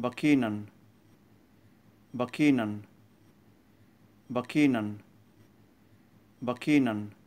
Bakinan, Bakinan, Bakinan, Bakinan.